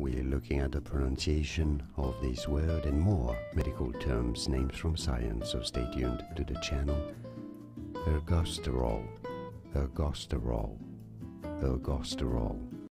we're looking at the pronunciation of this word and more medical terms, names from science, so stay tuned to the channel. Ergosterol, ergosterol, ergosterol.